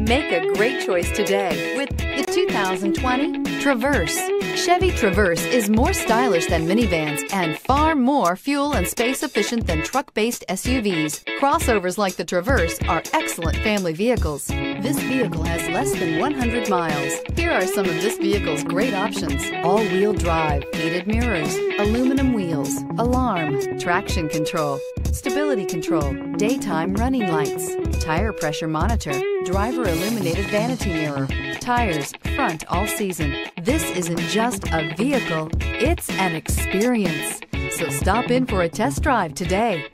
Make a great choice today with the 2020 Traverse. Chevy Traverse is more stylish than minivans and far more fuel and space efficient than truck-based SUVs. Crossovers like the Traverse are excellent family vehicles. This vehicle has less than 100 miles. Here are some of this vehicle's great options. All-wheel drive, heated mirrors, aluminum wheels, alarm, traction control, stability control, daytime running lights, tire pressure monitor, driver illuminated vanity mirror, tires, front all season. This isn't just a vehicle, it's an experience. So stop in for a test drive today.